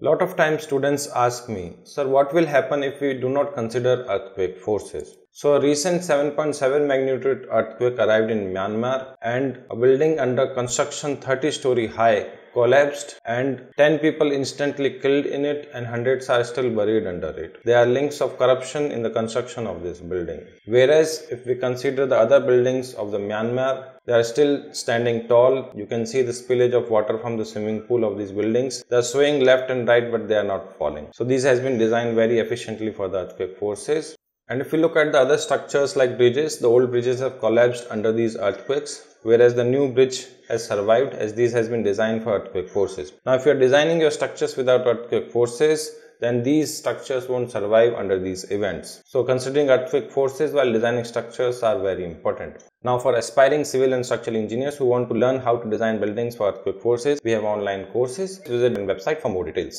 Lot of times students ask me, sir, what will happen if we do not consider earthquake forces? So a recent 7.7 magnitude earthquake arrived in Myanmar and a building under construction 30 story high collapsed and 10 people instantly killed in it and hundreds are still buried under it. There are links of corruption in the construction of this building. Whereas if we consider the other buildings of the Myanmar, they are still standing tall. You can see the spillage of water from the swimming pool of these buildings. They are swaying left and right but they are not falling. So this has been designed very efficiently for the earthquake forces. And if you look at the other structures like bridges, the old bridges have collapsed under these earthquakes whereas the new bridge has survived as these has been designed for earthquake forces. Now if you are designing your structures without earthquake forces then these structures won't survive under these events. So considering earthquake forces while designing structures are very important. Now for aspiring civil and structural engineers who want to learn how to design buildings for earthquake forces, we have online courses. Visit our website for more details.